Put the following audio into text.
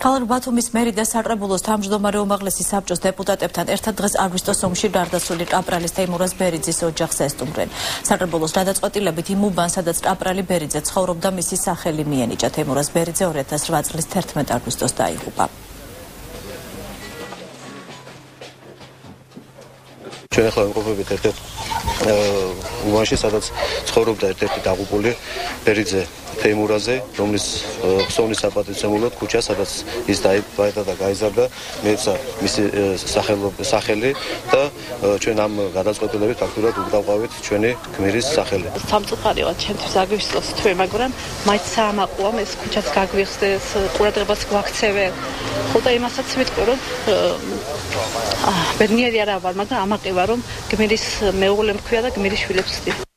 ქალაქ ბათუმის მერი და საკრებულოს თავმჯდომარე უმაღლესი საბჭოს დეპუტატებთან ერთად დღეს აგვისტოს ომში გარდაცვლილი კაპრალის თეიმურაზ ბერიძის ოჯახს ესტუმრენ. საკრებულოს გადაწყვეტილებით იმ უბან, სადაც კაპრალი ბერიძე ცხოვრობდა, მისი სახელი მიენიჭა თეიმურაზ ბერიძე 2008 წლის 11 აგვისტოს დაიღუპა. ჩვენ ახლა ვიმყოფებით ერთ-ერთ უბანში, სადაც ცხოვრობდა ერთ-ერთი დაღუპული ბერიძე თეიმურაზე, რომლის ხსოვნის საპატივცემულოდ ქუჩა, სადაც ის დაიბადა და გაიზარდა, მეცა მისი სახელი და ჩვენ ამ გადაწყვეტილებით ფაქტურად უგდავყავით ჩვენი გმირის სახელი. სამწუხაროა ჩემთვის აგვისტოს თვე, მაგრამ მაინც საამაყოა ეს ქუჩაც გაგვიხსდეს, ყურადღებას გვაქცევენ. ხო და იმასაც ვიტყვი, რომ აა ბერნიერი არა ვარ, მაგრამ ამაყი ვარ, რომ გმირის მეუღლე მქვია და გმირის შვილებს ვსდი.